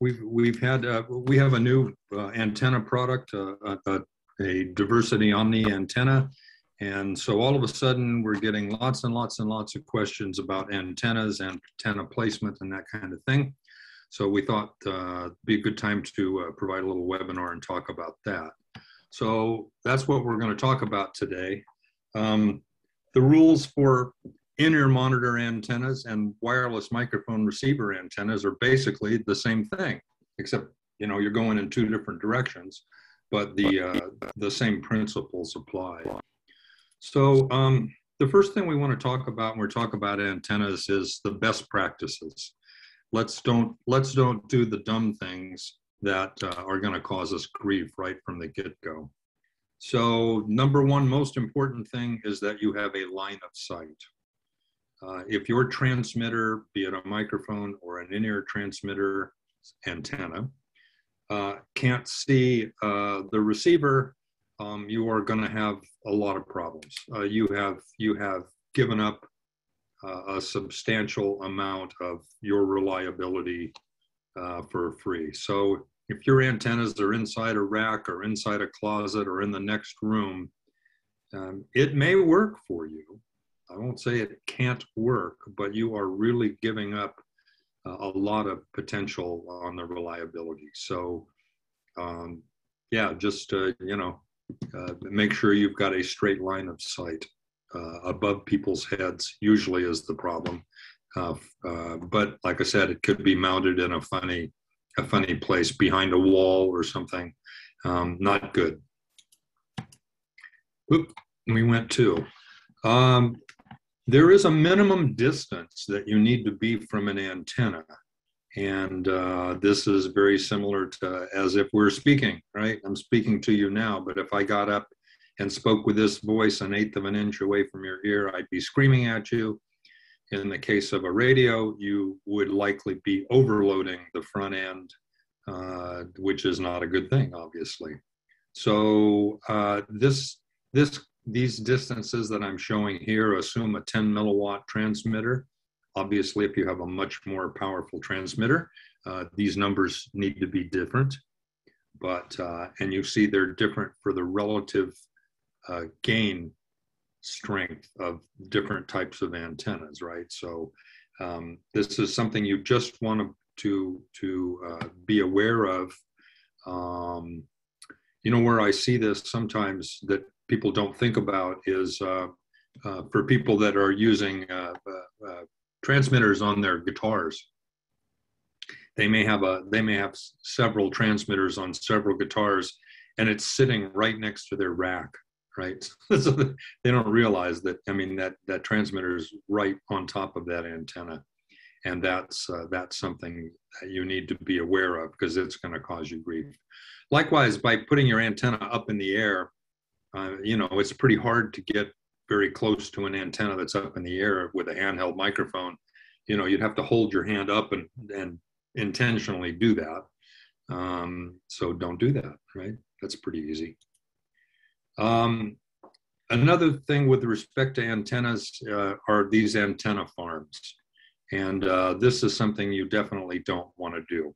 we've we've had uh, we have a new uh, antenna product, uh, a, a diversity omni antenna, and so all of a sudden we're getting lots and lots and lots of questions about antennas and antenna placement and that kind of thing. So we thought uh, be a good time to uh, provide a little webinar and talk about that. So that's what we're going to talk about today. Um, the rules for in-ear monitor antennas and wireless microphone receiver antennas are basically the same thing, except you know you're going in two different directions, but the uh, the same principles apply. So um, the first thing we want to talk about when we talk about antennas is the best practices. Let's don't let's don't do the dumb things that uh, are going to cause us grief right from the get-go. So number one most important thing is that you have a line of sight. Uh, if your transmitter, be it a microphone or an in-ear transmitter antenna, uh, can't see uh, the receiver, um, you are going to have a lot of problems. Uh, you have you have given up uh, a substantial amount of your reliability for free. So if your antennas are inside a rack or inside a closet or in the next room, um, it may work for you. I won't say it can't work, but you are really giving up uh, a lot of potential on the reliability. So, um, yeah, just uh, you know, uh, make sure you've got a straight line of sight uh, above people's heads. Usually is the problem, uh, uh, but like I said, it could be mounted in a funny, a funny place behind a wall or something. Um, not good. Oop, we went to. Um, there is a minimum distance that you need to be from an antenna. And uh, this is very similar to as if we're speaking, right? I'm speaking to you now, but if I got up and spoke with this voice an eighth of an inch away from your ear, I'd be screaming at you. In the case of a radio, you would likely be overloading the front end, uh, which is not a good thing, obviously. So uh, this this these distances that I'm showing here assume a 10 milliwatt transmitter. Obviously, if you have a much more powerful transmitter, uh, these numbers need to be different. But, uh, and you see they're different for the relative uh, gain strength of different types of antennas, right? So um, this is something you just want to, to, uh, be aware of. Um, you know, where I see this sometimes that people don't think about is uh, uh, for people that are using uh, uh, uh, transmitters on their guitars. They may have a they may have several transmitters on several guitars, and it's sitting right next to their rack, right? so they don't realize that. I mean that that transmitter is right on top of that antenna, and that's that's something that you need to be aware of because it's going to cause you grief. Likewise, by putting your antenna up in the air, uh, you know, it's pretty hard to get very close to an antenna that's up in the air with a handheld microphone. You know, you'd have to hold your hand up and, and intentionally do that. Um, so don't do that, right? That's pretty easy. Um, another thing with respect to antennas uh, are these antenna farms. And uh, this is something you definitely don't want to do.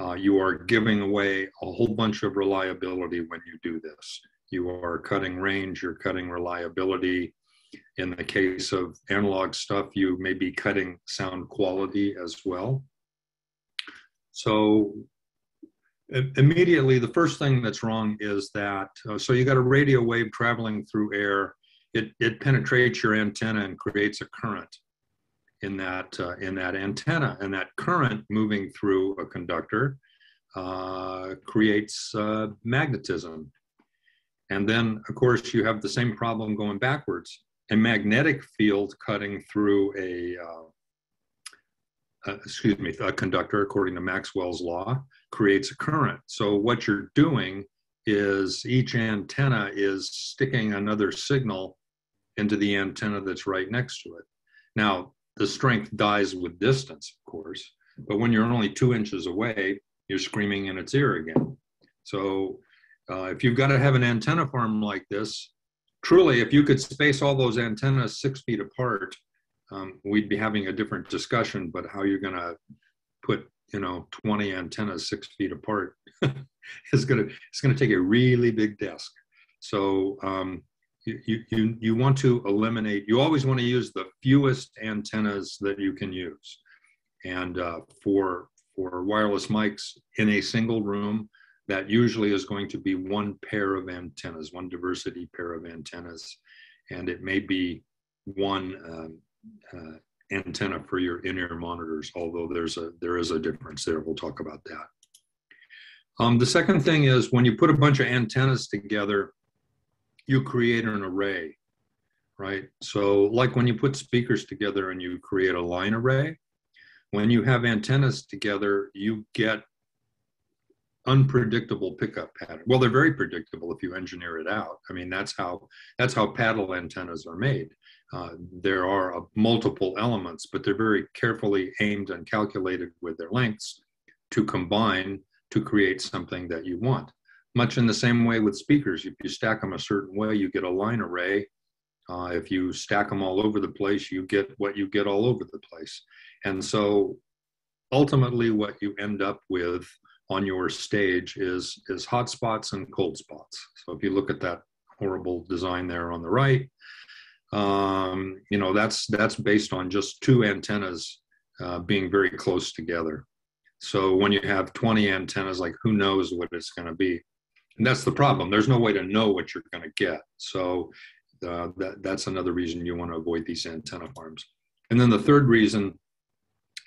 Uh, you are giving away a whole bunch of reliability when you do this you are cutting range, you're cutting reliability. In the case of analog stuff, you may be cutting sound quality as well. So immediately, the first thing that's wrong is that, uh, so you got a radio wave traveling through air, it, it penetrates your antenna and creates a current in that, uh, in that antenna. And that current moving through a conductor uh, creates uh, magnetism and then, of course, you have the same problem going backwards. A magnetic field cutting through a, uh, uh, excuse me, a conductor, according to Maxwell's law, creates a current. So what you're doing is each antenna is sticking another signal into the antenna that's right next to it. Now, the strength dies with distance, of course, but when you're only two inches away, you're screaming in its ear again. So uh, if you've got to have an antenna farm like this, truly, if you could space all those antennas six feet apart, um, we'd be having a different discussion. But how you're going to put you know 20 antennas six feet apart is going to it's going to take a really big desk so um, you, you, you want to eliminate you always want to use the fewest antennas that you can use and uh, for for wireless mics in a single room that usually is going to be one pair of antennas one diversity pair of antennas and it may be one um, uh, antenna for your in-ear monitors, although there's a there is a difference there. We'll talk about that. Um, the second thing is when you put a bunch of antennas together, you create an array, right? So like when you put speakers together and you create a line array, when you have antennas together, you get unpredictable pickup pattern. Well, they're very predictable if you engineer it out. I mean, that's how that's how paddle antennas are made. Uh, there are uh, multiple elements, but they're very carefully aimed and calculated with their lengths to combine to create something that you want. Much in the same way with speakers, if you stack them a certain way, you get a line array. Uh, if you stack them all over the place, you get what you get all over the place. And so ultimately, what you end up with on your stage is, is hot spots and cold spots. So if you look at that horrible design there on the right, um, you know that's that's based on just two antennas uh, being very close together. So when you have 20 antennas like who knows what it's going to be? And that's the problem. There's no way to know what you're going to get. So uh, that, that's another reason you want to avoid these antenna farms. And then the third reason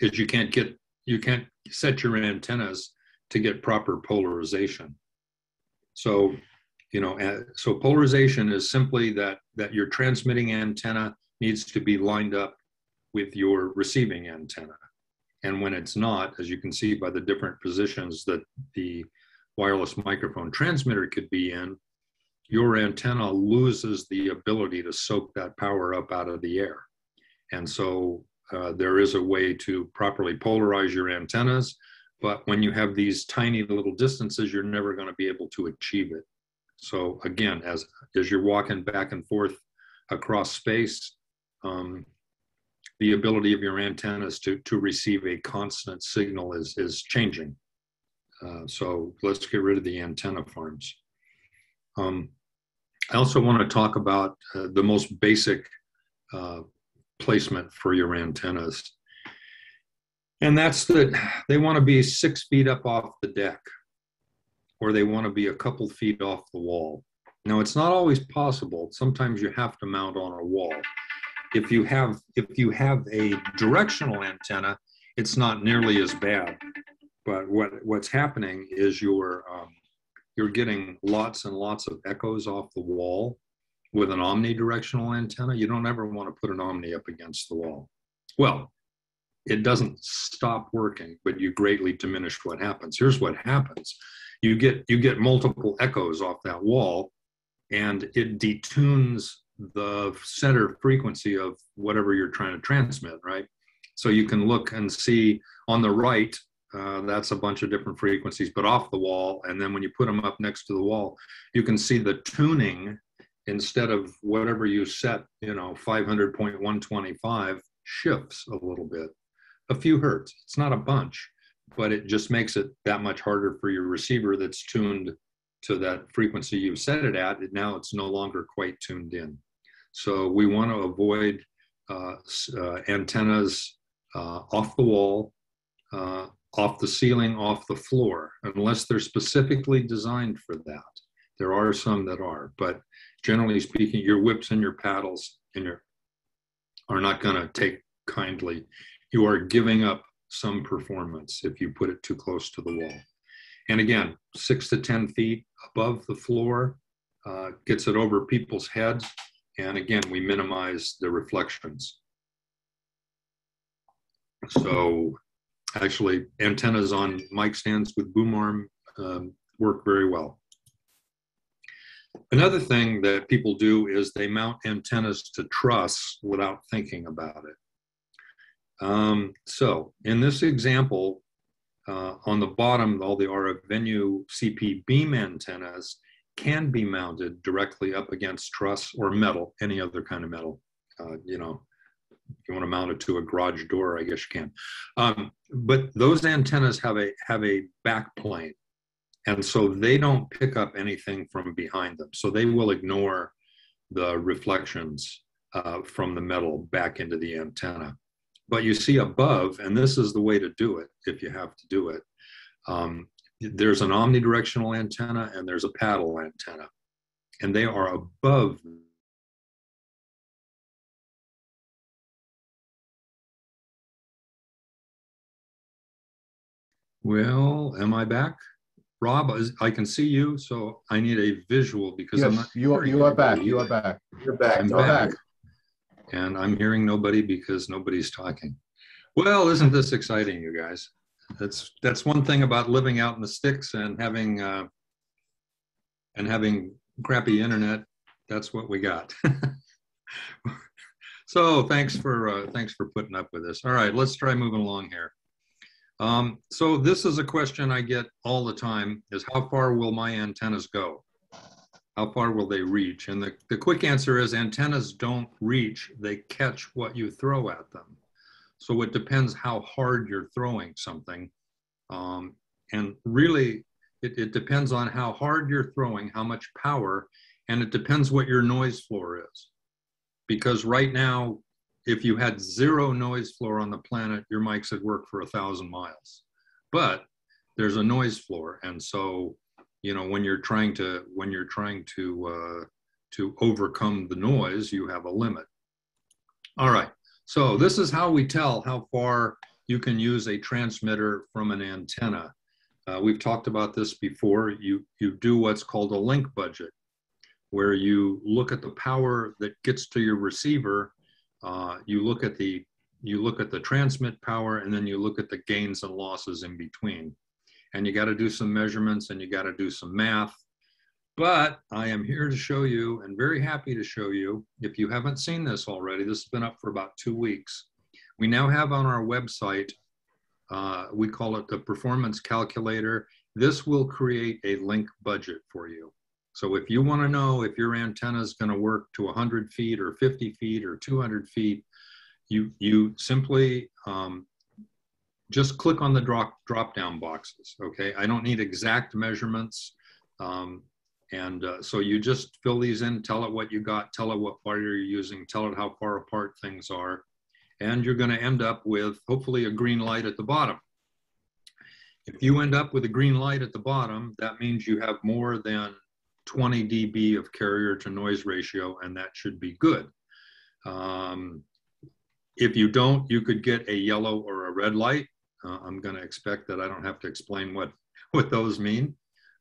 is you can't get you can't set your antennas to get proper polarization. So you know so polarization is simply that that your transmitting antenna needs to be lined up with your receiving antenna. And when it's not as you can see by the different positions that the wireless microphone transmitter could be in your antenna loses the ability to soak that power up out of the air. And so uh, there is a way to properly polarize your antennas but when you have these tiny little distances you're never going to be able to achieve it so again, as as you're walking back and forth across space, um, the ability of your antennas to to receive a constant signal is is changing. Uh, so let's get rid of the antenna farms. Um, I also want to talk about uh, the most basic uh, placement for your antennas. And that's that they want to be six feet up off the deck or they want to be a couple feet off the wall. Now, it's not always possible. Sometimes you have to mount on a wall. If you have if you have a directional antenna, it's not nearly as bad. But what what's happening is you're um, you're getting lots and lots of echoes off the wall with an omnidirectional antenna. You don't ever want to put an omni up against the wall. Well, it doesn't stop working, but you greatly diminish what happens. Here's what happens. You get you get multiple echoes off that wall and it detunes the center frequency of whatever you're trying to transmit right? So you can look and see on the right uh, that's a bunch of different frequencies but off the wall and then when you put them up next to the wall you can see the tuning instead of whatever you set you know 500.125 shifts a little bit a few hertz it's not a bunch but it just makes it that much harder for your receiver that's tuned to that frequency you've set it at. And Now it's no longer quite tuned in. So we want to avoid uh, uh, antennas uh, off the wall, uh, off the ceiling, off the floor, unless they're specifically designed for that. There are some that are, but generally speaking, your whips and your paddles and your are not going to take kindly. You are giving up some performance if you put it too close to the wall. And again, six to 10 feet above the floor uh, gets it over people's heads. And again, we minimize the reflections. So actually antennas on mic stands with boom arm um, work very well. Another thing that people do is they mount antennas to truss without thinking about it. Um, so in this example, uh, on the bottom, all the RF venue CP beam antennas can be mounted directly up against truss or metal, any other kind of metal, uh, you know, if you want to mount it to a garage door, I guess you can. Um, but those antennas have a have a back plane, and so they don't pick up anything from behind them. So they will ignore the reflections uh, from the metal back into the antenna. But you see above, and this is the way to do it if you have to do it. Um, there's an omnidirectional antenna and there's a paddle antenna, and they are above Well, am I back? Rob, I can see you, so I need a visual because I'm not. you are, you are back, you are back. You're back. I'm You're back. back. And I'm hearing nobody because nobody's talking. Well, isn't this exciting, you guys? That's that's one thing about living out in the sticks and having uh, and having crappy internet. That's what we got. so thanks for uh, thanks for putting up with this. All right, let's try moving along here. Um, so this is a question I get all the time: is how far will my antennas go? How far will they reach? And the, the quick answer is antennas don't reach, they catch what you throw at them. So it depends how hard you're throwing something. Um, and really, it, it depends on how hard you're throwing, how much power, and it depends what your noise floor is. Because right now, if you had zero noise floor on the planet, your mics would work for a thousand miles. But there's a noise floor, and so you know when you're trying to when you're trying to uh, to overcome the noise, you have a limit. All right. So this is how we tell how far you can use a transmitter from an antenna. Uh, we've talked about this before. You you do what's called a link budget, where you look at the power that gets to your receiver. Uh, you look at the you look at the transmit power, and then you look at the gains and losses in between. And you got to do some measurements, and you got to do some math. But I am here to show you, and very happy to show you. If you haven't seen this already, this has been up for about two weeks. We now have on our website, uh, we call it the performance calculator. This will create a link budget for you. So if you want to know if your antenna is going to work to 100 feet or 50 feet or 200 feet, you you simply um, just click on the drop drop down boxes. Okay, I don't need exact measurements. Um, and uh, so you just fill these in, tell it what you got, tell it what wire you're using, tell it how far apart things are, and you're going to end up with hopefully a green light at the bottom. If you end up with a green light at the bottom, that means you have more than 20 dB of carrier to noise ratio, and that should be good. Um, if you don't, you could get a yellow or a red light. Uh, I'm going to expect that I don't have to explain what, what those mean.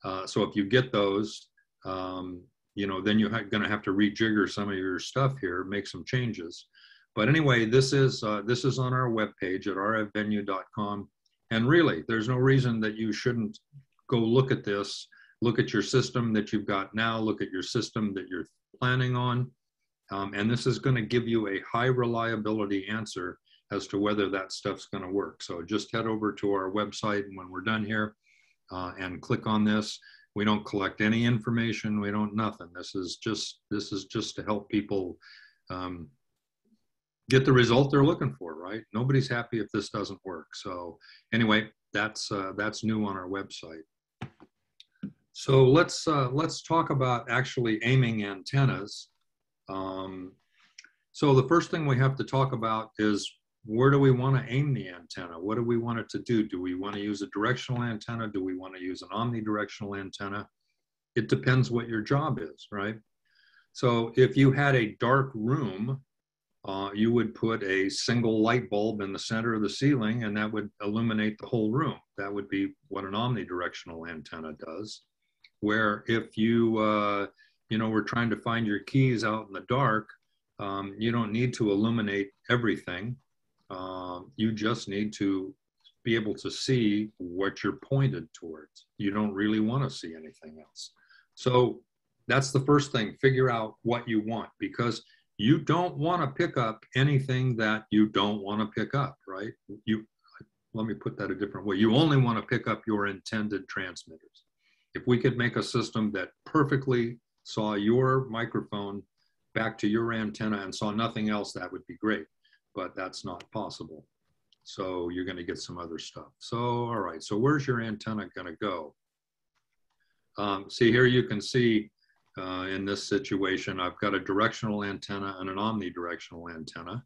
Uh, so if you get those, um, you know, then you're going to have to rejigger some of your stuff here, make some changes. But anyway, this is uh, this is on our webpage at rfvenue.com. And really, there's no reason that you shouldn't go look at this, look at your system that you've got now, look at your system that you're planning on. Um, and this is going to give you a high reliability answer as to whether that stuff's going to work. So just head over to our website and when we're done here uh, and click on this. We don't collect any information. We don't nothing. This is just this is just to help people um, get the result they're looking for. Right? Nobody's happy if this doesn't work. So anyway, that's uh, that's new on our website. So let's uh, let's talk about actually aiming antennas. Um, so the first thing we have to talk about is where do we want to aim the antenna? What do we want it to do? Do we want to use a directional antenna? Do we want to use an omnidirectional antenna? It depends what your job is, right? So if you had a dark room, uh, you would put a single light bulb in the center of the ceiling and that would illuminate the whole room. That would be what an omnidirectional antenna does. Where if you, uh, you know, were trying to find your keys out in the dark, um, you don't need to illuminate everything. Um, you just need to be able to see what you're pointed towards. You don't really want to see anything else. So that's the first thing. Figure out what you want because you don't want to pick up anything that you don't want to pick up, right? You let me put that a different way. You only want to pick up your intended transmitters. If we could make a system that perfectly saw your microphone back to your antenna and saw nothing else, that would be great. But that's not possible. So you're going to get some other stuff. So, all right, so where's your antenna going to go? Um, see here you can see uh, in this situation, I've got a directional antenna and an omnidirectional antenna.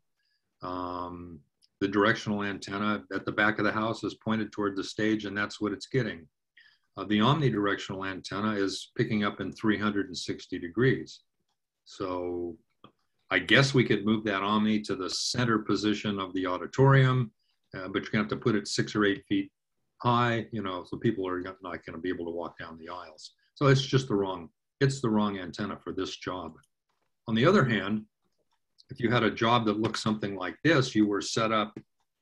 Um, the directional antenna at the back of the house is pointed toward the stage and that's what it's getting. Uh, the omnidirectional antenna is picking up in 360 degrees. So I guess we could move that Omni to the center position of the auditorium, uh, but you're gonna have to put it six or eight feet high, you know, so people are not gonna be able to walk down the aisles. So it's just the wrong, it's the wrong antenna for this job. On the other hand, if you had a job that looked something like this, you were set up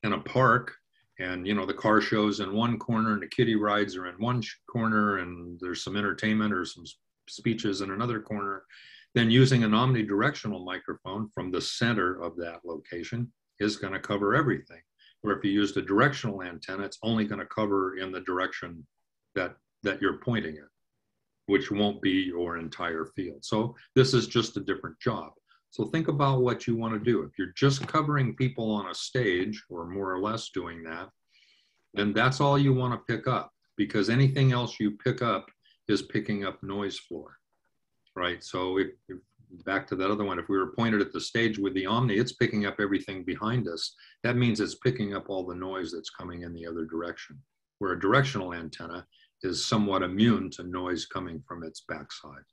in a park and you know the car shows in one corner and the kiddie rides are in one corner and there's some entertainment or some speeches in another corner then using an omnidirectional microphone from the center of that location is going to cover everything. Where if you used a directional antenna it's only going to cover in the direction that that you're pointing it which won't be your entire field. So this is just a different job. So think about what you want to do. If you're just covering people on a stage or more or less doing that, then that's all you want to pick up because anything else you pick up is picking up noise floor, right? So if, if back to that other one, if we were pointed at the stage with the Omni, it's picking up everything behind us. That means it's picking up all the noise that's coming in the other direction. Where a directional antenna is somewhat immune to noise coming from its backside.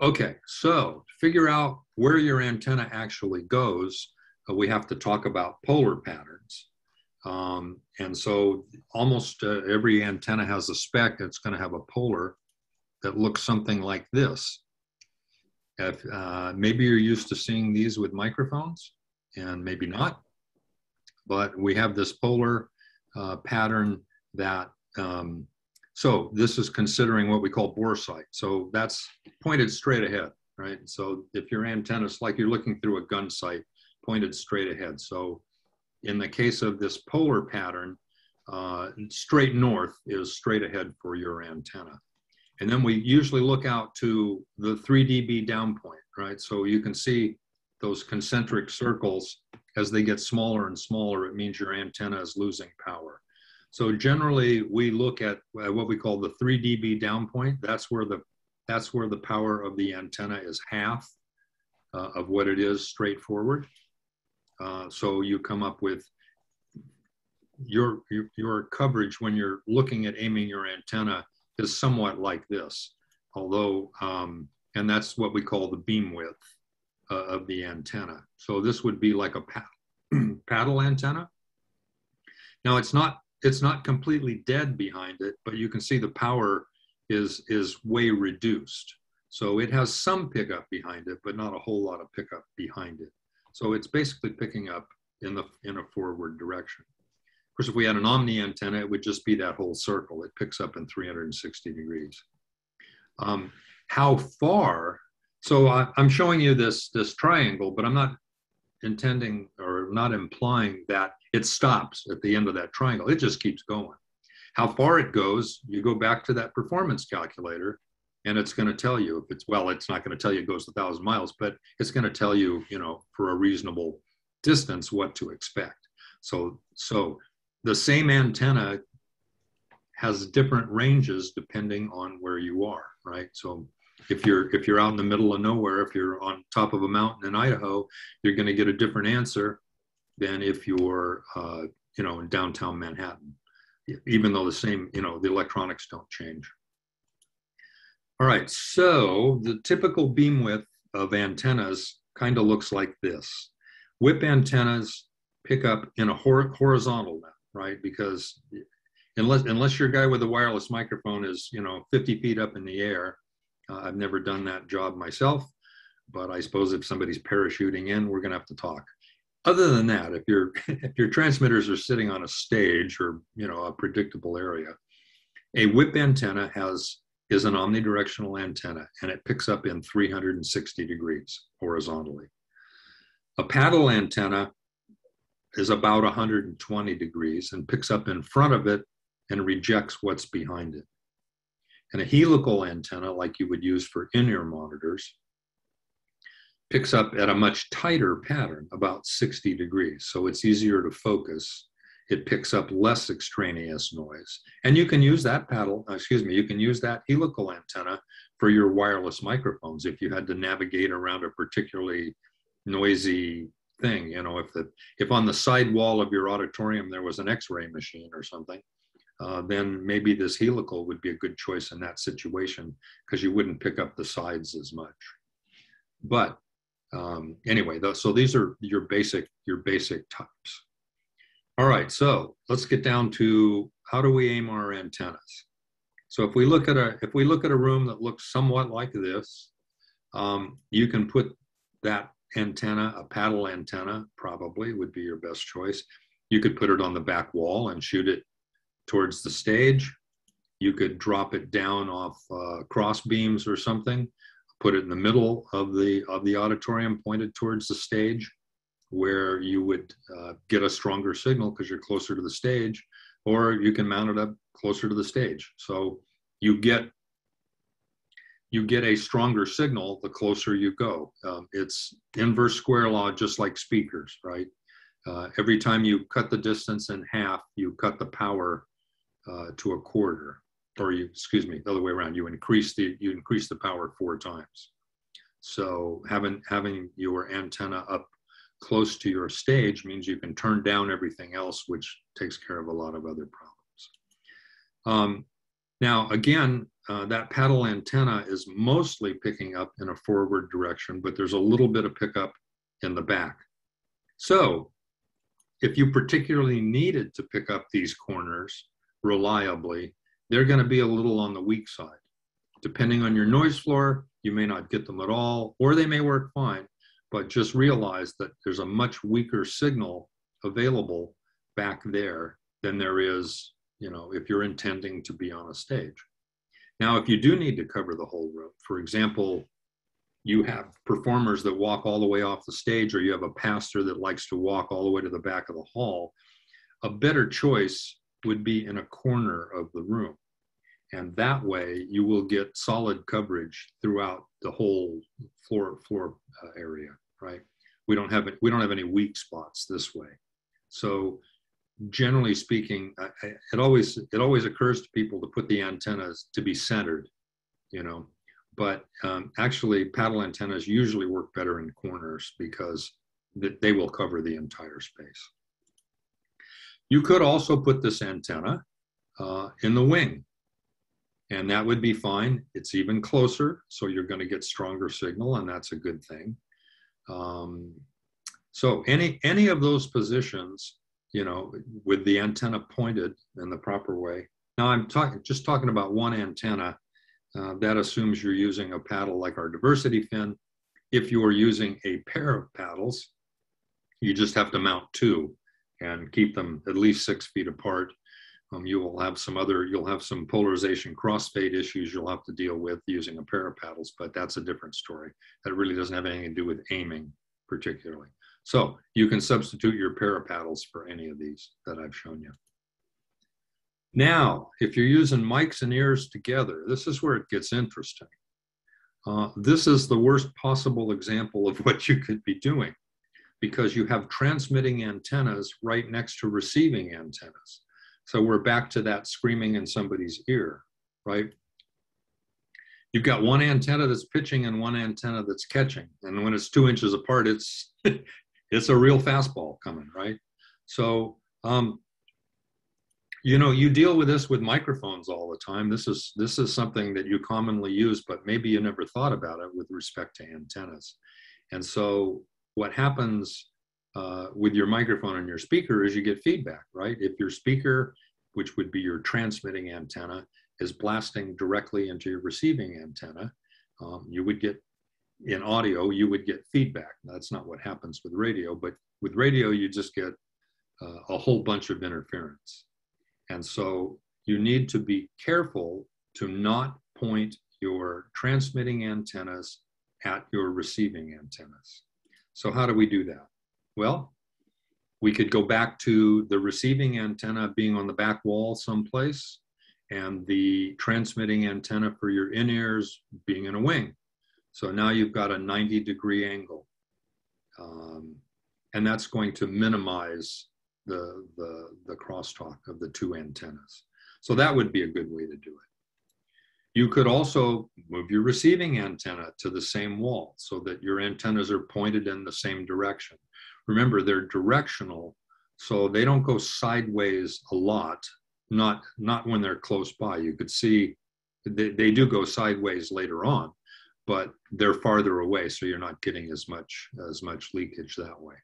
Okay, so to figure out where your antenna actually goes, uh, we have to talk about polar patterns. Um, and so almost uh, every antenna has a spec that's going to have a polar that looks something like this. If, uh, maybe you're used to seeing these with microphones, and maybe not. But we have this polar uh, pattern that um, so this is considering what we call bore sight. So that's pointed straight ahead, right? So if your antenna is like you're looking through a gun sight, pointed straight ahead. So in the case of this polar pattern, uh, straight north is straight ahead for your antenna. And then we usually look out to the 3 dB down point, right? So you can see those concentric circles as they get smaller and smaller, it means your antenna is losing power. So generally, we look at what we call the 3 dB down point. That's where the that's where the power of the antenna is half uh, of what it is straightforward. Uh, so you come up with your, your, your coverage when you're looking at aiming your antenna is somewhat like this, although um, and that's what we call the beam width uh, of the antenna. So this would be like a paddle antenna. Now it's not it's not completely dead behind it, but you can see the power is is way reduced. So it has some pickup behind it, but not a whole lot of pickup behind it. So it's basically picking up in the in a forward direction. Course, if we had an omni antenna, it would just be that whole circle. It picks up in 360 degrees. Um, how far? So I, I'm showing you this this triangle, but I'm not intending or not implying that it stops at the end of that triangle. It just keeps going. How far it goes, you go back to that performance calculator and it's going to tell you if it's, well, it's not going to tell you it goes a thousand miles, but it's going to tell you, you know, for a reasonable distance, what to expect. So, so the same antenna has different ranges depending on where you are, right? So if you're if you're out in the middle of nowhere, if you're on top of a mountain in Idaho, you're going to get a different answer than if you're uh, you know in downtown Manhattan, even though the same you know the electronics don't change. All right, so the typical beam width of antennas kind of looks like this. Whip antennas pick up in a hor horizontal now, right? Because unless unless your guy with a wireless microphone is you know 50 feet up in the air, uh, I've never done that job myself, but I suppose if somebody's parachuting in, we're going to have to talk other than that, if your if your transmitters are sitting on a stage or you know a predictable area, a whip antenna has is an omnidirectional antenna and it picks up in 360 degrees horizontally. A paddle antenna is about 120 degrees and picks up in front of it and rejects what's behind it. And a helical antenna, like you would use for in-ear monitors, picks up at a much tighter pattern, about 60 degrees. So it's easier to focus. It picks up less extraneous noise. And you can use that paddle, uh, excuse me, you can use that helical antenna for your wireless microphones if you had to navigate around a particularly noisy thing. You know, if the if on the side wall of your auditorium there was an X-ray machine or something, uh, then maybe this helical would be a good choice in that situation because you wouldn't pick up the sides as much. But um, anyway, so these are your basic your basic types. All right, so let's get down to how do we aim our antennas? So if we look at a if we look at a room that looks somewhat like this, um, you can put that antenna, a paddle antenna, probably would be your best choice. You could put it on the back wall and shoot it towards the stage. You could drop it down off uh, cross beams or something, put it in the middle of the of the auditorium, pointed towards the stage, where you would uh, get a stronger signal because you're closer to the stage, or you can mount it up closer to the stage. So you get you get a stronger signal the closer you go. Um, it's inverse square law, just like speakers, right? Uh, every time you cut the distance in half, you cut the power uh, to a quarter, or you, excuse me, the other way around. You increase the you increase the power four times. So having having your antenna up close to your stage means you can turn down everything else, which takes care of a lot of other problems. Um, now, again, uh, that paddle antenna is mostly picking up in a forward direction, but there's a little bit of pickup in the back. So if you particularly needed to pick up these corners reliably, they're going to be a little on the weak side. Depending on your noise floor, you may not get them at all, or they may work fine, but just realize that there's a much weaker signal available back there than there is, you know, if you're intending to be on a stage. Now, if you do need to cover the whole room, for example, you have performers that walk all the way off the stage, or you have a pastor that likes to walk all the way to the back of the hall, a better choice would be in a corner of the room. And that way you will get solid coverage throughout the whole floor, floor uh, area, right? We don't have we don't have any weak spots this way. So generally speaking, I, it always it always occurs to people to put the antennas to be centered, you know. But um, actually, paddle antennas usually work better in corners because they will cover the entire space. You could also put this antenna uh, in the wing, and that would be fine. It's even closer, so you're going to get stronger signal, and that's a good thing. Um, so any any of those positions you know, with the antenna pointed in the proper way. Now I'm talking just talking about one antenna. Uh, that assumes you're using a paddle like our diversity fin. If you are using a pair of paddles, you just have to mount two and keep them at least six feet apart. Um, you will have some other, you'll have some polarization crossfade issues you'll have to deal with using a pair of paddles, but that's a different story. That really doesn't have anything to do with aiming particularly. So you can substitute your pair of paddles for any of these that I've shown you. Now, if you're using mics and ears together, this is where it gets interesting. Uh, this is the worst possible example of what you could be doing because you have transmitting antennas right next to receiving antennas. So we're back to that screaming in somebody's ear, right? You've got one antenna that's pitching and one antenna that's catching. And when it's two inches apart, it's it's a real fastball coming, right? So, um, you know, you deal with this with microphones all the time. This is this is something that you commonly use, but maybe you never thought about it with respect to antennas. And so, what happens uh, with your microphone and your speaker is you get feedback, right? If your speaker, which would be your transmitting antenna, is blasting directly into your receiving antenna, um, you would get in audio, you would get feedback. That's not what happens with radio, but with radio, you just get uh, a whole bunch of interference. And so you need to be careful to not point your transmitting antennas at your receiving antennas. So, how do we do that? Well, we could go back to the receiving antenna being on the back wall someplace and the transmitting antenna for your in ears being in a wing. So now you've got a 90 degree angle. Um, and that's going to minimize the, the, the crosstalk of the two antennas. So that would be a good way to do it. You could also move your receiving antenna to the same wall so that your antennas are pointed in the same direction. Remember, they're directional, so they don't go sideways a lot, not, not when they're close by. You could see they, they do go sideways later on, but they're farther away, so you're not getting as much, as much leakage that way.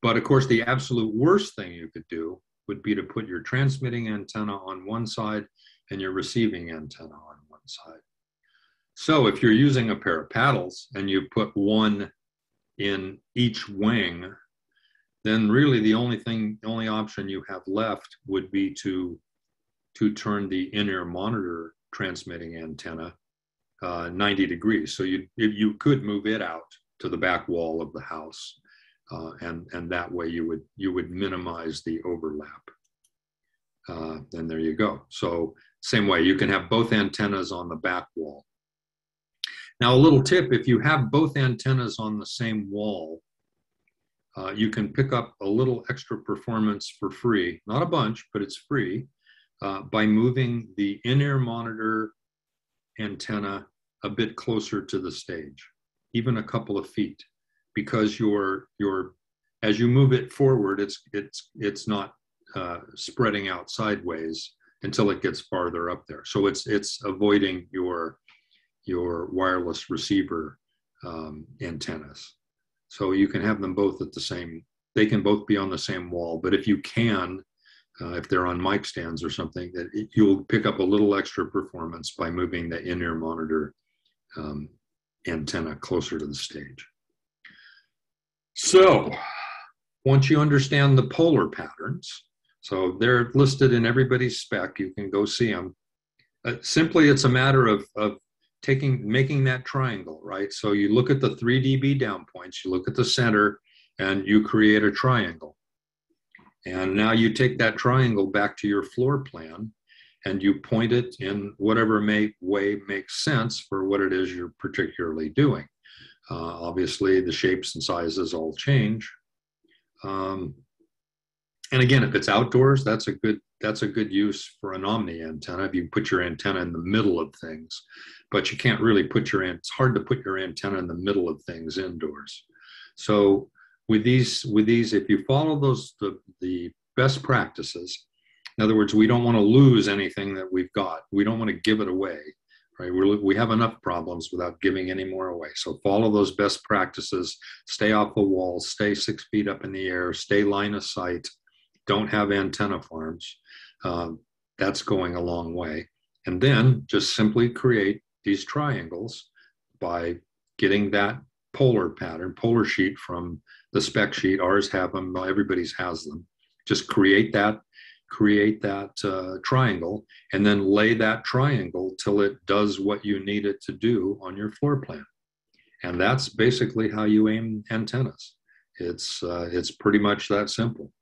But of course, the absolute worst thing you could do would be to put your transmitting antenna on one side and your receiving antenna on one side. So if you're using a pair of paddles and you put one in each wing, then really the only thing, the only option you have left would be to, to turn the in-ear monitor transmitting antenna uh, 90 degrees. So you, you could move it out to the back wall of the house uh, and and that way you would you would minimize the overlap. Uh, and there you go. So same way you can have both antennas on the back wall. Now a little tip: if you have both antennas on the same wall, uh, you can pick up a little extra performance for free. Not a bunch, but it's free uh, by moving the in-ear monitor antenna a bit closer to the stage, even a couple of feet because your your as you move it forward, it's it's it's not uh, spreading out sideways until it gets farther up there. So it's it's avoiding your your wireless receiver um, antennas. So you can have them both at the same. They can both be on the same wall, but if you can, uh, if they're on mic stands or something, that you'll pick up a little extra performance by moving the in-ear monitor um, antenna closer to the stage. So once you understand the polar patterns, so they're listed in everybody's spec, you can go see them. Uh, simply, it's a matter of, of taking making that triangle, right? So you look at the 3 dB down points, you look at the center, and you create a triangle. And now you take that triangle back to your floor plan and you point it in whatever may, way makes sense for what it is you're particularly doing. Uh, obviously, the shapes and sizes all change. Um, and again, if it's outdoors, that's a good that's a good use for an omni antenna. If you put your antenna in the middle of things, but you can't really put your it's hard to put your antenna in the middle of things indoors. So with these with these, if you follow those the, the best practices, in other words, we don't want to lose anything that we've got. We don't want to give it away right? We're, we have enough problems without giving any more away. So follow those best practices. Stay off the walls. Stay six feet up in the air. Stay line of sight. Don't have antenna farms. Uh, that's going a long way. And then just simply create these triangles by getting that polar pattern, polar sheet from the spec sheet. Ours have them. Everybody's has them. Just create that create that uh, triangle and then lay that triangle till it does what you need it to do on your floor plan. And that's basically how you aim antennas. It's, uh, it's pretty much that simple.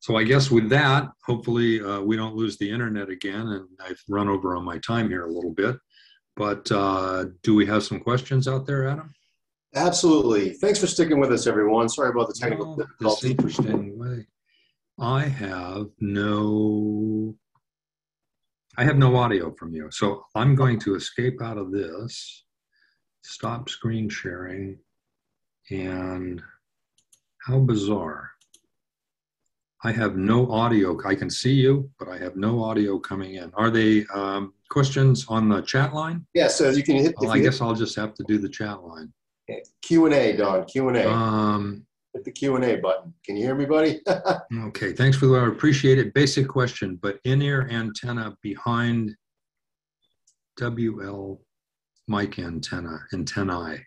So I guess with that, hopefully uh, we don't lose the internet again. And I've run over on my time here a little bit. But uh, do we have some questions out there, Adam? Absolutely. Thanks for sticking with us, everyone. Sorry about the technical well, difficulty. interesting way. I have no I have no audio from you. So I'm going to escape out of this, stop screen sharing, and how bizarre. I have no audio. I can see you, but I have no audio coming in. Are they um, questions on the chat line? Yeah, so you can hit. Well, I guess I'll just have to do the chat line. Q and A, Don. Q and A. Um, hit the Q&A button. Can you hear me, buddy? okay, thanks for the I appreciate it. Basic question, but in-ear antenna behind WL mic antenna, antennae.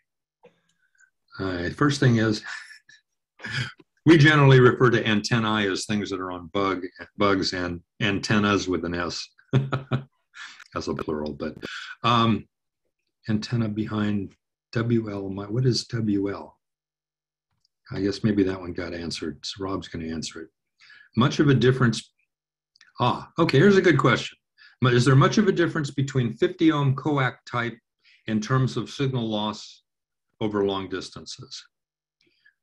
Uh, first thing is, we generally refer to antennae as things that are on bug, bugs and antennas with an S as a plural, but um, antenna behind WL, my, what is WL? I guess maybe that one got answered. So Rob's going to answer it. Much of a difference. Ah, okay, here's a good question. But is there much of a difference between 50 ohm coax type in terms of signal loss over long distances?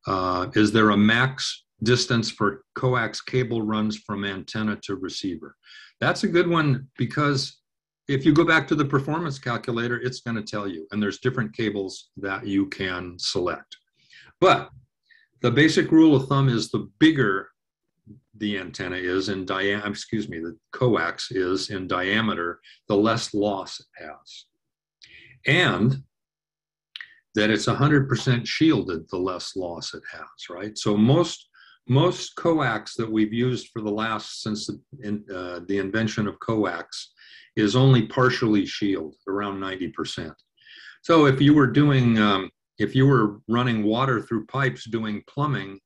Uh, is there a max distance for coax cable runs from antenna to receiver? That's a good one because if you go back to the performance calculator, it's going to tell you, and there's different cables that you can select. But the basic rule of thumb is the bigger the antenna is in diameter, excuse me, the coax is in diameter, the less loss it has. And that it's 100% shielded, the less loss it has, right? So most most coax that we've used for the last since the, in, uh, the invention of coax is only partially shielded, around 90%. So if you were doing, um, if you were running water through pipes doing plumbing,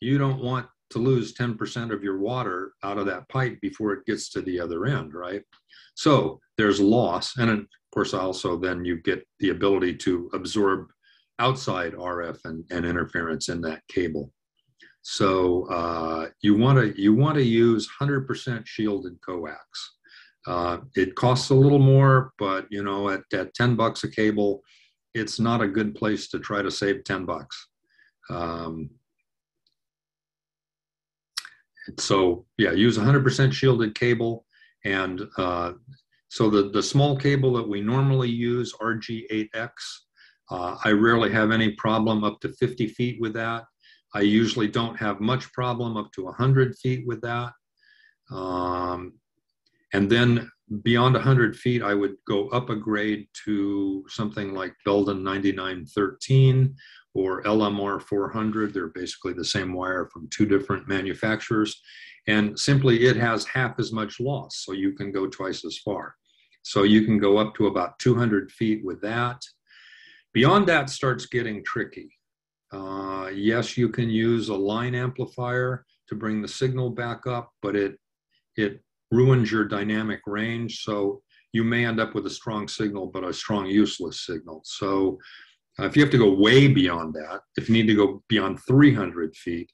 you don't want to lose 10% of your water out of that pipe before it gets to the other end, right? So there's loss. And of course, also then you get the ability to absorb outside RF and, and interference in that cable. So uh, you want to you want to use 100% shielded coax. Uh, it costs a little more, but you know at, at 10 bucks a cable, it's not a good place to try to save 10 bucks. Um, so yeah, use 100% shielded cable, and uh, so the the small cable that we normally use, RG8X, uh, I rarely have any problem up to 50 feet with that. I usually don't have much problem up to 100 feet with that. Um, and then beyond 100 feet, I would go up a grade to something like Belden 9913 or LMR 400. They're basically the same wire from two different manufacturers. And simply it has half as much loss, so you can go twice as far. So you can go up to about 200 feet with that. Beyond that starts getting tricky. Uh, yes, you can use a line amplifier to bring the signal back up, but it it ruins your dynamic range. So you may end up with a strong signal, but a strong useless signal. So uh, if you have to go way beyond that, if you need to go beyond 300 feet,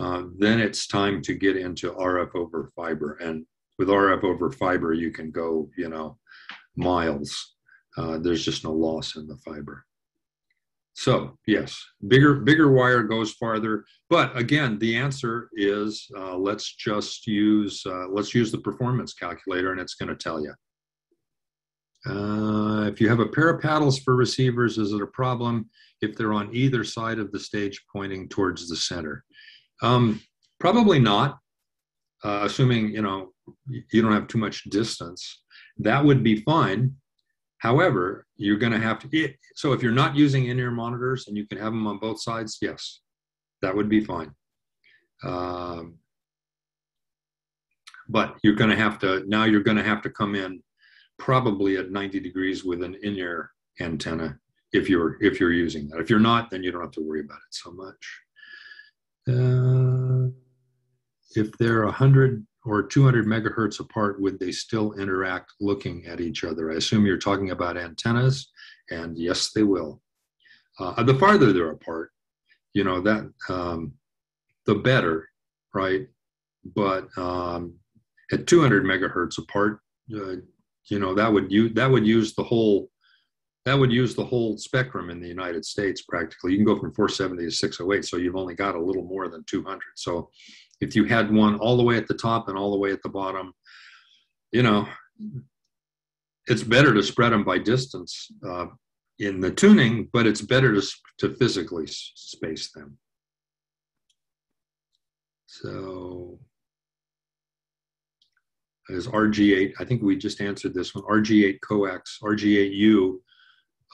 uh, then it's time to get into RF over fiber. And with RF over fiber, you can go, you know, miles. Uh, there's just no loss in the fiber. So yes, bigger bigger wire goes farther. But again, the answer is uh, let's just use uh, let's use the performance calculator, and it's going to tell you. Uh, if you have a pair of paddles for receivers, is it a problem if they're on either side of the stage pointing towards the center? Um, probably not, uh, assuming you know you don't have too much distance. That would be fine However, you're going to have to, so if you're not using in-ear monitors and you can have them on both sides, yes, that would be fine. Um, but you're going to have to, now you're going to have to come in probably at 90 degrees with an in-ear antenna if you're, if you're using that. If you're not, then you don't have to worry about it so much. Uh, if they're 100 or 200 megahertz apart, would they still interact looking at each other? I assume you're talking about antennas, and yes, they will. Uh, the farther they're apart, you know, that um, the better, right? But um, at 200 megahertz apart, uh, you know, that would use that would use the whole that would use the whole spectrum in the United States practically. You can go from 470 to 608, so you've only got a little more than 200. So if you had one all the way at the top and all the way at the bottom, you know, it's better to spread them by distance uh, in the tuning, but it's better to, to physically space them. So as RG8, I think we just answered this one, RG8 coax, RG8U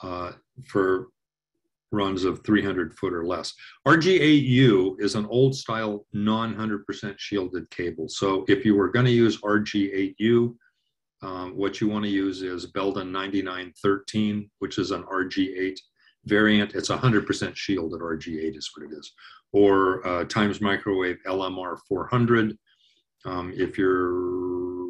uh, for runs of 300 foot or less. RG8U is an old style non 100% shielded cable. So if you were going to use RG8U, um, what you want to use is Belden 9913, which is an RG8 variant. It's 100% shielded RG8 is what it is. Or uh, Times Microwave LMR 400. Um, if you're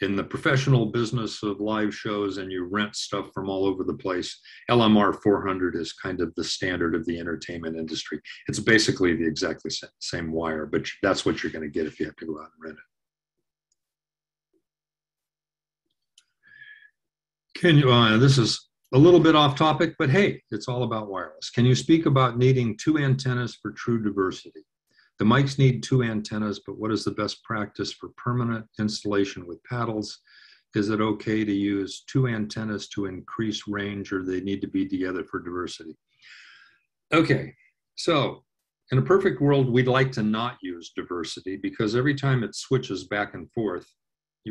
in the professional business of live shows and you rent stuff from all over the place, LMR 400 is kind of the standard of the entertainment industry. It's basically the exactly same wire, but that's what you're going to get if you have to go out and rent it. Can you, uh, this is a little bit off topic, but hey, it's all about wireless. Can you speak about needing two antennas for true diversity? The mics need two antennas, but what is the best practice for permanent installation with paddles? Is it okay to use two antennas to increase range or they need to be together for diversity? Okay, so in a perfect world, we'd like to not use diversity because every time it switches back and forth,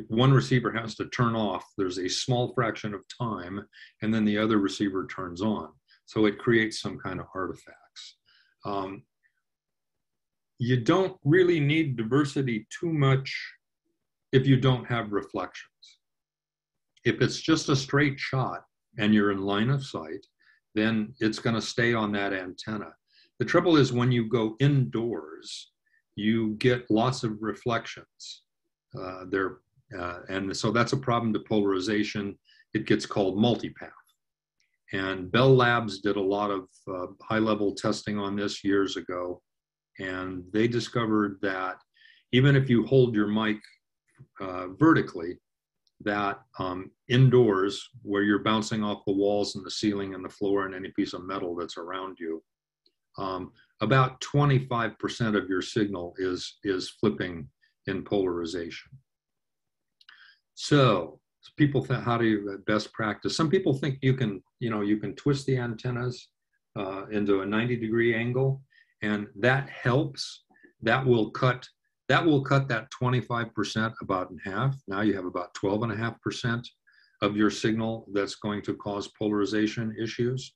one receiver has to turn off. There's a small fraction of time, and then the other receiver turns on. So it creates some kind of artifacts. Um, you don't really need diversity too much if you don't have reflections. If it's just a straight shot and you're in line of sight, then it's going to stay on that antenna. The trouble is when you go indoors, you get lots of reflections. Uh, there, uh, and so that's a problem to polarization. It gets called multipath. And Bell Labs did a lot of uh, high level testing on this years ago. And they discovered that even if you hold your mic uh, vertically, that um, indoors, where you're bouncing off the walls and the ceiling and the floor and any piece of metal that's around you, um, about 25% of your signal is, is flipping in polarization. So people think, how do you best practice? Some people think you can, you know, you can twist the antennas uh, into a 90 degree angle and that helps. That will cut, that will cut that 25% about in half. Now you have about 12.5% of your signal that's going to cause polarization issues.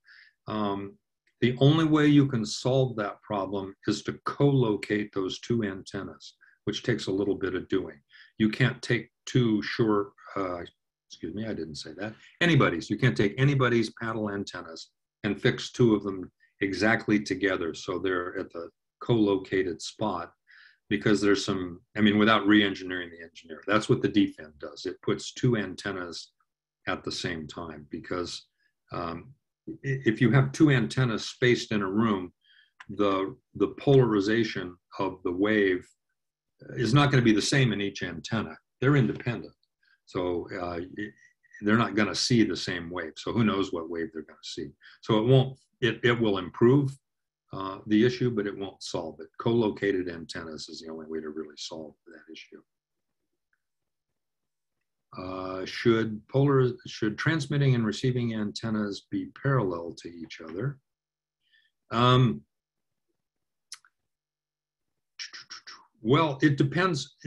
Um, the only way you can solve that problem is to co-locate those two antennas, which takes a little bit of doing. You can't take two short, uh, excuse me, I didn't say that, anybody's. You can't take anybody's paddle antennas and fix two of them exactly together so they're at the co-located spot because there's some, I mean, without re-engineering the engineer. That's what the DFIN does. It puts two antennas at the same time because um, if you have two antennas spaced in a room, the, the polarization of the wave is not going to be the same in each antenna. They're independent. So uh, they're not going to see the same wave. So who knows what wave they're going to see. So it won't, it, it will improve uh, the issue, but it won't solve it. Co-located antennas is the only way to really solve that issue. Uh, should polar should transmitting and receiving antennas be parallel to each other? Um, well, it depends.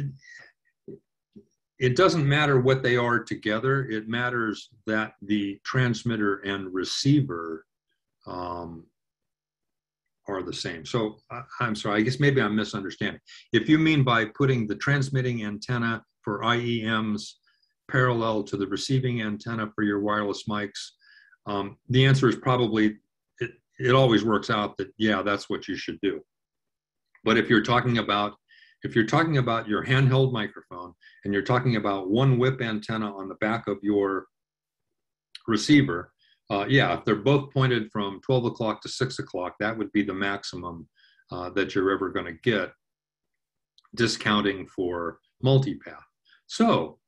It, doesn't matter what they are together. It matters that the transmitter and receiver um, are the same. So I, I'm sorry, I guess maybe I'm misunderstanding. If you mean by putting the transmitting antenna for IEMs parallel to the receiving antenna for your wireless mics? Um, the answer is probably, it, it always works out that, yeah, that's what you should do. But if you're talking about, if you're talking about your handheld microphone and you're talking about one whip antenna on the back of your receiver, uh, yeah, if they're both pointed from 12 o'clock to 6 o'clock, that would be the maximum uh, that you're ever going to get, discounting for multipath. So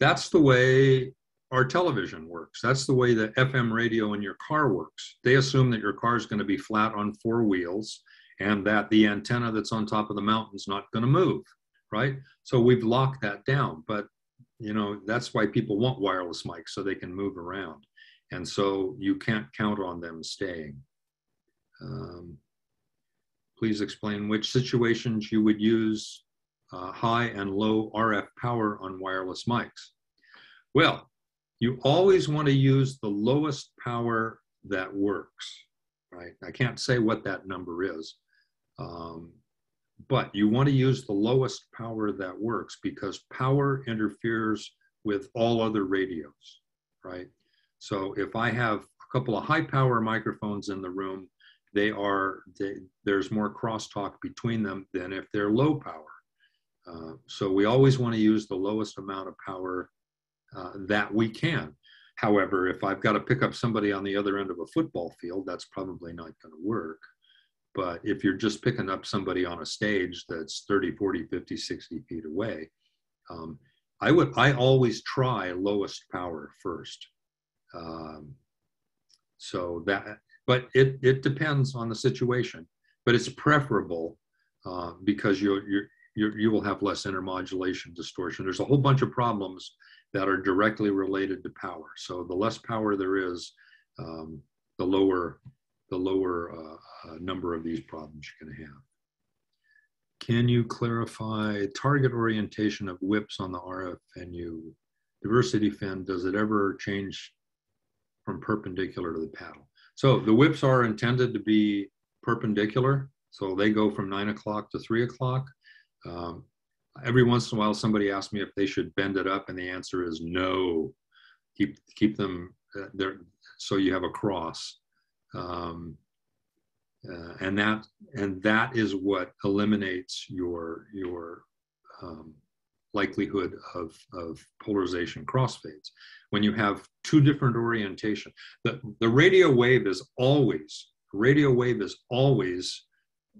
that's the way our television works. That's the way the FM radio in your car works. They assume that your car is going to be flat on four wheels and that the antenna that's on top of the mountain is not going to move, right? So we've locked that down. But, you know, that's why people want wireless mics so they can move around. And so you can't count on them staying. Um, please explain which situations you would use uh, high and low RF power on wireless mics? Well, you always want to use the lowest power that works, right? I can't say what that number is, um, but you want to use the lowest power that works because power interferes with all other radios, right? So if I have a couple of high power microphones in the room, they are, they, there's more crosstalk between them than if they're low power. Uh, so we always want to use the lowest amount of power uh, that we can. However, if I've got to pick up somebody on the other end of a football field, that's probably not going to work. But if you're just picking up somebody on a stage that's 30, 40, 50, 60 feet away, um, I would I always try lowest power first. Um, So that, but it, it depends on the situation, but it's preferable uh, because you you you will have less intermodulation distortion. There's a whole bunch of problems that are directly related to power. So the less power there is, um, the lower the lower uh, uh, number of these problems you're going to have. Can you clarify target orientation of whips on the RF Venue diversity fin? Does it ever change from perpendicular to the paddle? So the whips are intended to be perpendicular. So they go from nine o'clock to three o'clock. Um, every once in a while, somebody asks me if they should bend it up, and the answer is no. Keep keep them uh, there so you have a cross. Um, uh, and that and that is what eliminates your your um, likelihood of, of polarization crossfades. When you have two different orientation, the, the radio wave is always, radio wave is always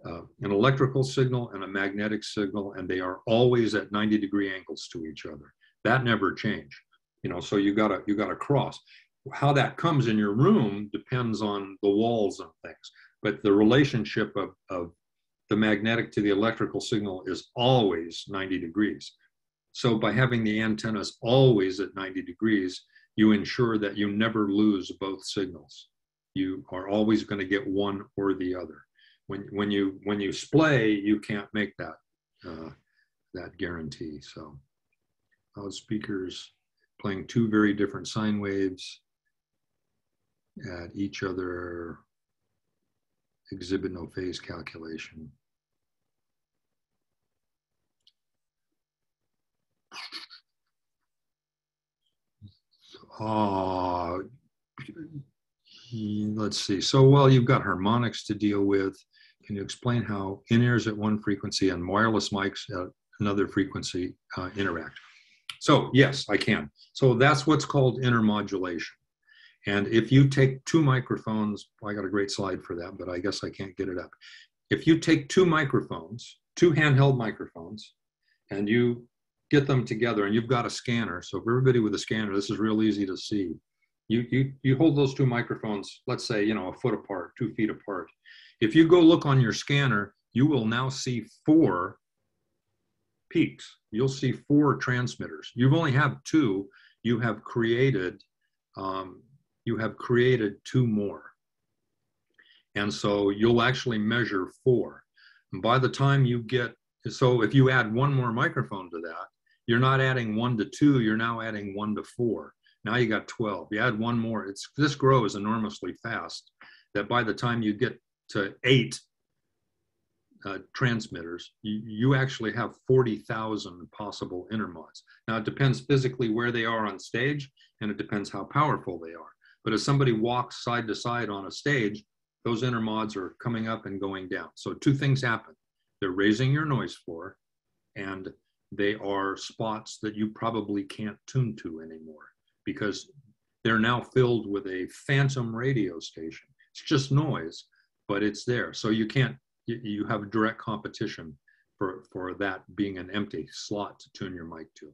uh, an electrical signal and a magnetic signal, and they are always at 90 degree angles to each other. That never change. You know, so you gotta you gotta cross. How that comes in your room depends on the walls and things, but the relationship of, of the magnetic to the electrical signal is always 90 degrees. So by having the antennas always at 90 degrees, you ensure that you never lose both signals. You are always going to get one or the other. When, when you when you splay, you can't make that uh, that guarantee. So loudspeakers playing two very different sine waves at each other exhibit no phase cancellation. Uh, let's see. So, well, you've got harmonics to deal with. Can you explain how in-ears at one frequency and wireless mics at another frequency uh, interact? So, yes, I can. So that's what's called intermodulation. And if you take two microphones, well, I got a great slide for that, but I guess I can't get it up. If you take two microphones, two handheld microphones, and you get them together and you've got a scanner. So for everybody with a scanner, this is real easy to see. You, you, you hold those two microphones, let's say, you know, a foot apart, two feet apart. If you go look on your scanner, you will now see four peaks. You'll see four transmitters. You've only have two. You have created, um, you have created two more. And so you'll actually measure four. And by the time you get, so if you add one more microphone to that, you're not adding one to two, you're now adding one to four. Now you got 12. You add one more, it's this grows enormously fast that by the time you get to eight uh, transmitters, you, you actually have 40,000 possible intermods. Now it depends physically where they are on stage and it depends how powerful they are. But as somebody walks side to side on a stage, those intermods are coming up and going down. So two things happen. They're raising your noise floor and they are spots that you probably can't tune to anymore because they're now filled with a phantom radio station. It's just noise, but it's there. So you can't, you have direct competition for, for that being an empty slot to tune your mic to.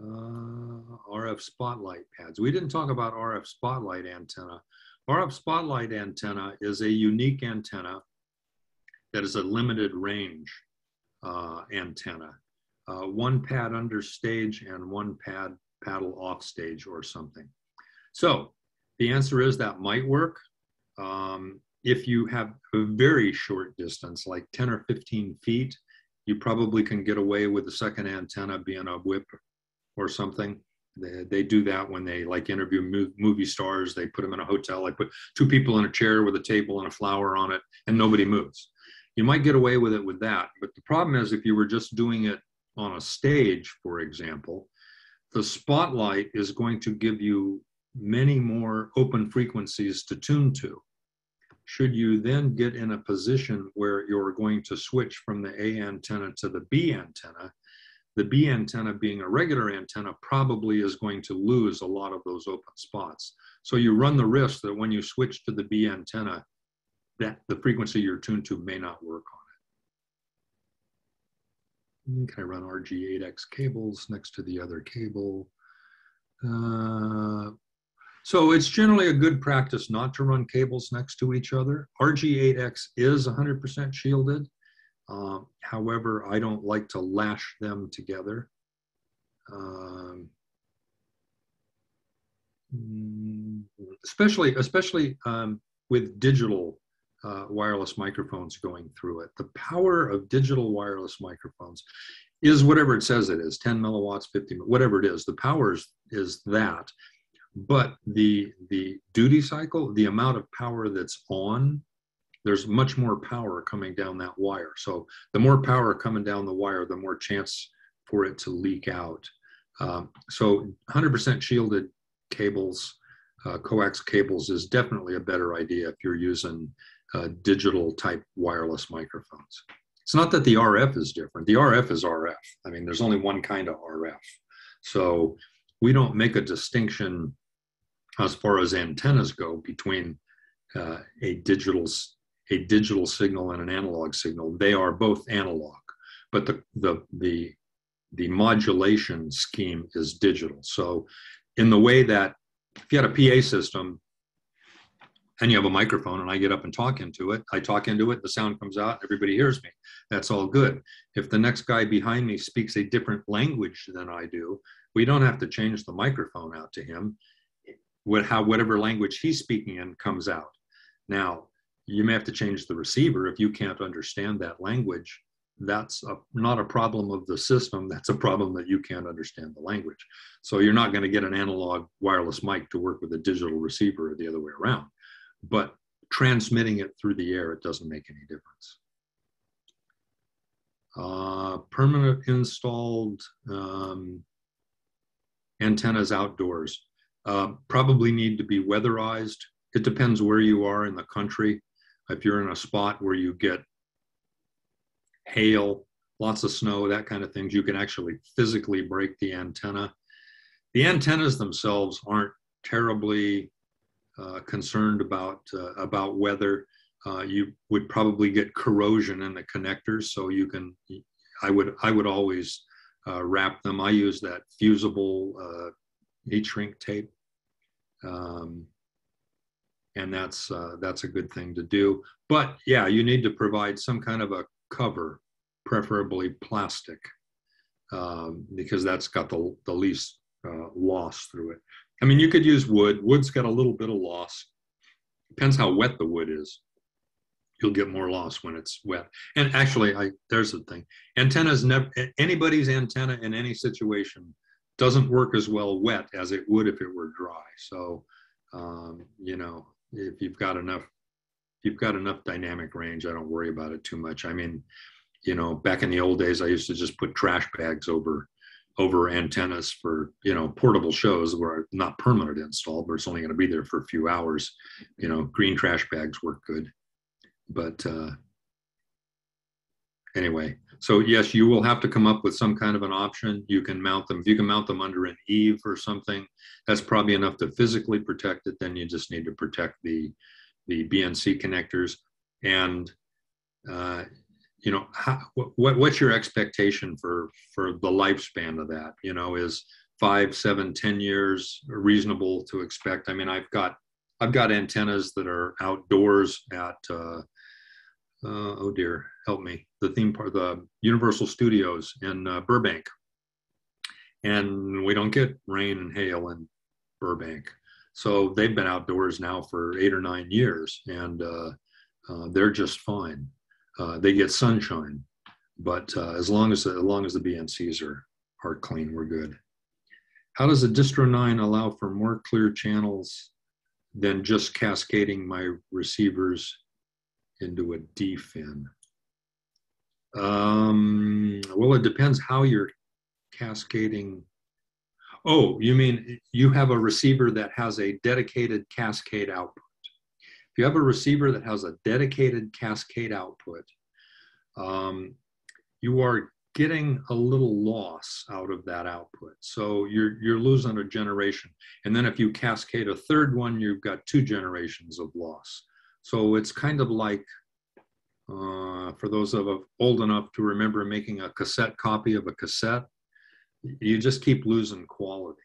Uh, RF spotlight pads. We didn't talk about RF spotlight antenna. RF spotlight antenna is a unique antenna that is a limited range uh, antenna. Uh, one pad under stage and one pad paddle off stage or something. So the answer is that might work. Um, if you have a very short distance, like 10 or 15 feet, you probably can get away with the second antenna being a whip or something. They, they do that when they like interview movie stars. They put them in a hotel. They put two people in a chair with a table and a flower on it, and nobody moves you might get away with it with that. But the problem is if you were just doing it on a stage, for example, the spotlight is going to give you many more open frequencies to tune to. Should you then get in a position where you're going to switch from the A antenna to the B antenna, the B antenna being a regular antenna probably is going to lose a lot of those open spots. So you run the risk that when you switch to the B antenna, that the frequency you're tuned to may not work on it. Can I run RG8X cables next to the other cable? Uh, So it's generally a good practice not to run cables next to each other. RG8X is 100% shielded. Um, however, I don't like to lash them together. Um, mm, especially, especially um, with digital uh, wireless microphones going through it. The power of digital wireless microphones is whatever it says it is 10 milliwatts, 50, whatever it is. The power is, is that but the the duty cycle the amount of power that's on there's much more power coming down that wire. So the more power coming down the wire the more chance for it to leak out. Um, so 100% shielded cables uh, coax cables is definitely a better idea if you're using uh, digital type wireless microphones. It's not that the rf is different. The rf is rf i mean there's only one kind of rf so we don't make a distinction as far as antennas go between uh, a digital a digital signal and an analog signal. They are both analog, but the the the the modulation scheme is digital. So, in the way that if you had a PA system and you have a microphone and I get up and talk into it, I talk into it, the sound comes out, everybody hears me. That's all good. If the next guy behind me speaks a different language than I do, we don't have to change the microphone out to him what how whatever language he's speaking in comes out. Now, you may have to change the receiver if you can't understand that language. That's a, not a problem of the system. That's a problem that you can't understand the language. So you're not going to get an analog wireless mic to work with a digital receiver or the other way around. But transmitting it through the air, it doesn't make any difference. Uh, permanent installed um, antennas outdoors uh, probably need to be weatherized. It depends where you are in the country. If you're in a spot where you get hail, lots of snow, that kind of things, you can actually physically break the antenna. The antennas themselves aren't terribly uh, concerned about uh, about weather. Uh, you would probably get corrosion in the connectors, so you can. I would I would always uh, wrap them. I use that fusible uh, heat shrink tape um, and that's uh, that's a good thing to do. But yeah, you need to provide some kind of a cover, preferably plastic, um, because that's got the the least uh, loss through it. I mean, you could use wood. Wood's got a little bit of loss. Depends how wet the wood is. You'll get more loss when it's wet. And actually, I there's the thing. Antennas never anybody's antenna in any situation doesn't work as well wet as it would if it were dry. So, um, you know, if you've got enough, if you've got enough dynamic range, I don't worry about it too much. I mean, you know, back in the old days, I used to just put trash bags over over antennas for you know portable shows where not permanent install, but it's only going to be there for a few hours. You know, green trash bags work good, but uh, anyway, so yes, you will have to come up with some kind of an option. You can mount them. If you can mount them under an eave or something, that's probably enough to physically protect it. Then you just need to protect the the BNC connectors. And uh, you know, how, what what's your expectation for for the lifespan of that? You know, is five, seven, ten years reasonable to expect? I mean, I've got I've got antennas that are outdoors at uh, uh, oh dear, help me, the theme park, the Universal Studios in uh, Burbank. And we don't get rain and hail in Burbank. So they've been outdoors now for eight or nine years and uh, uh they're just fine. Uh, they get sunshine, but uh, as long as, as long as the BNCs are, are clean, we're good. How does a distro 9 allow for more clear channels than just cascading my receivers into a DFIN? Um, well, it depends how you're cascading. Oh, you mean you have a receiver that has a dedicated cascade output. If you have a receiver that has a dedicated cascade output, um, you are getting a little loss out of that output. So you're you're losing a generation. And then if you cascade a third one, you've got two generations of loss. So it's kind of like, uh, for those of us old enough to remember making a cassette copy of a cassette, you just keep losing quality.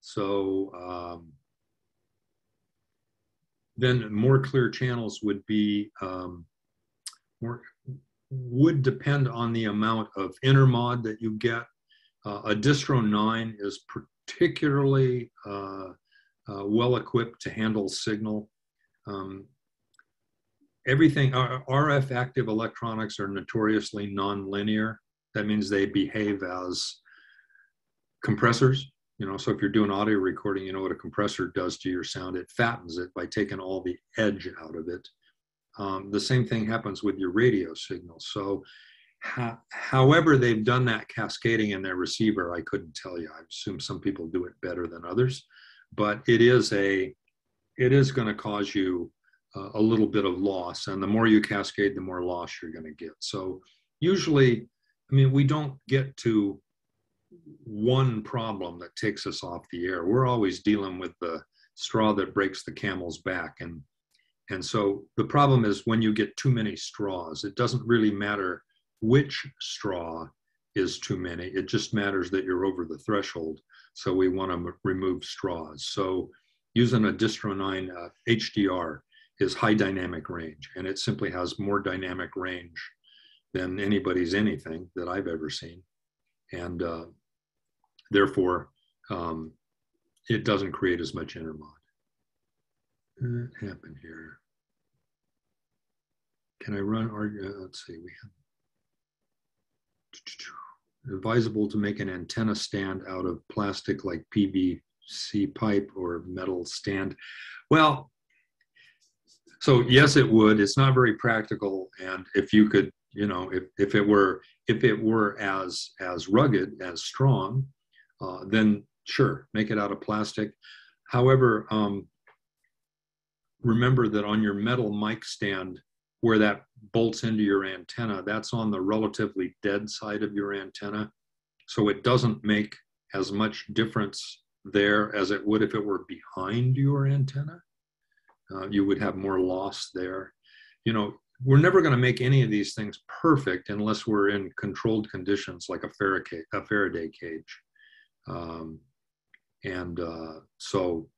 So um, then more clear channels would be um, more would depend on the amount of intermod that you get. Uh, a distro 9 is particularly uh, uh, well equipped to handle signal. Um, everything, RF active electronics are notoriously nonlinear. That means they behave as compressors. You know, so if you're doing audio recording, you know what a compressor does to your sound. It fattens it by taking all the edge out of it. Um, the same thing happens with your radio signal. So, ha- however they've done that cascading in their receiver, I couldn't tell you. I assume some people do it better than others, but it is a, it is going to cause you a little bit of loss, and the more you cascade, the more loss you're going to get. So, usually, I mean, we don't get to one problem that takes us off the air. We're always dealing with the straw that breaks the camel's back, and and so the problem is when you get too many straws, it doesn't really matter which straw is too many. It just matters that you're over the threshold. So we want to m- remove straws. So using a Distro 9 uh, HDR is high dynamic range, and it simply has more dynamic range than anybody's anything that I've ever seen. And uh, therefore, um, it doesn't create as much intermod. What happened here? Can I run or uh, let's see, we have advisable to make an antenna stand out of plastic like PVC pipe or metal stand. Well, so yes, it would. It's not very practical. And if you could, you know, if, if it were if it were as as rugged as strong, uh, then sure, make it out of plastic. However, um, remember that on your metal mic stand, where that bolts into your antenna, that's on the relatively dead side of your antenna. So it doesn't make as much difference there as it would if it were behind your antenna. Uh, you would have more loss there. You know, we're never going to make any of these things perfect unless we're in controlled conditions like a Faraday, a Faraday cage. Um, and uh, so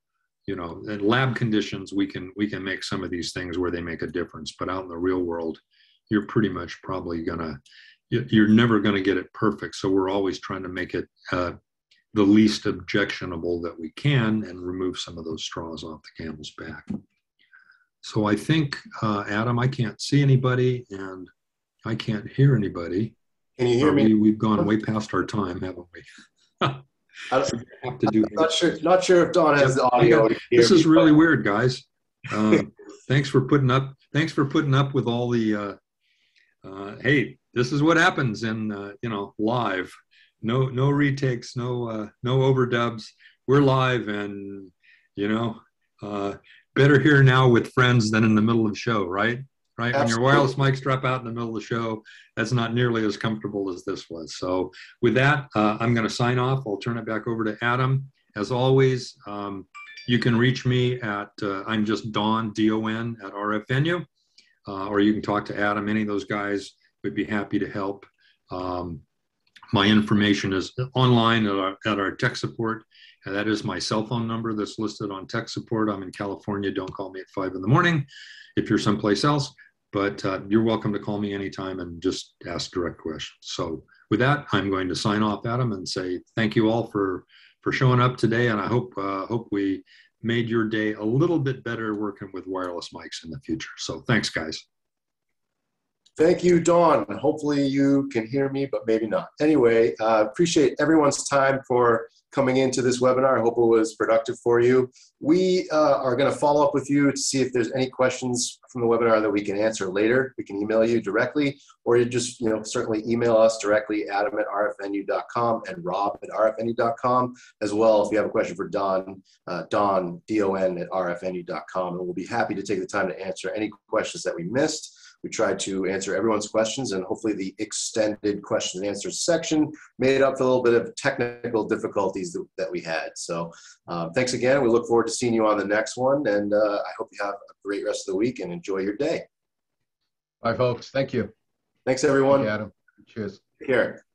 you know in lab conditions we can we can make some of these things where they make a difference but out in the real world you're pretty much probably gonna you're never going to get it perfect so we're always trying to make it uh, the least objectionable that we can and remove some of those straws off the camel's back so i think uh, adam i can't see anybody and i can't hear anybody can you hear me we've gone way past our time haven't we I don't, have to do. I'm not sure. Not sure if Don has the audio. this is really weird, guys. Um, thanks for putting up. Thanks for putting up with all the. Uh, uh, hey, this is what happens in uh, you know live. No, no retakes, no, uh, no overdubs. We're live, and you know, uh, better here now with friends than in the middle of the show, right? right? Absolutely. When your wireless mics drop out in the middle of the show, that's not nearly as comfortable as this was. So with that, uh, I'm going to sign off. I'll turn it back over to Adam. As always, um, you can reach me at, uh, I'm just Don, D-O-N, at RF Venue, uh, or you can talk to Adam. Any of those guys would be happy to help. Um, my information is online at our, at our tech support. And that is my cell phone number that's listed on tech support. I'm in California. Don't call me at five in the morning if you're someplace else but uh, you're welcome to call me anytime and just ask direct questions. So with that, I'm going to sign off, Adam, and say thank you all for for showing up today, and I hope uh, hope we made your day a little bit better working with wireless mics in the future. So thanks, guys. Thank you, Don. Hopefully you can hear me, but maybe not. Anyway, uh, appreciate everyone's time for coming into this webinar. I hope it was productive for you. We uh, are going to follow up with you to see if there's any questions from the webinar that we can answer later. We can email you directly, or you just you know certainly email us directly, adam at rfvenue.com and rob at rfvenue.com as well. If you have a question for Don, uh, Don, D-O-N at rfvenue.com, and we'll be happy to take the time to answer any questions that we missed. We tried to answer everyone's questions and hopefully the extended questions and answers section made up for a little bit of technical difficulties that, that we had. So um, thanks again. We look forward to seeing you on the next one and uh, I hope you have a great rest of the week and enjoy your day. Bye folks. Thank you. Thanks everyone. Thank you, Adam. Cheers. Take care.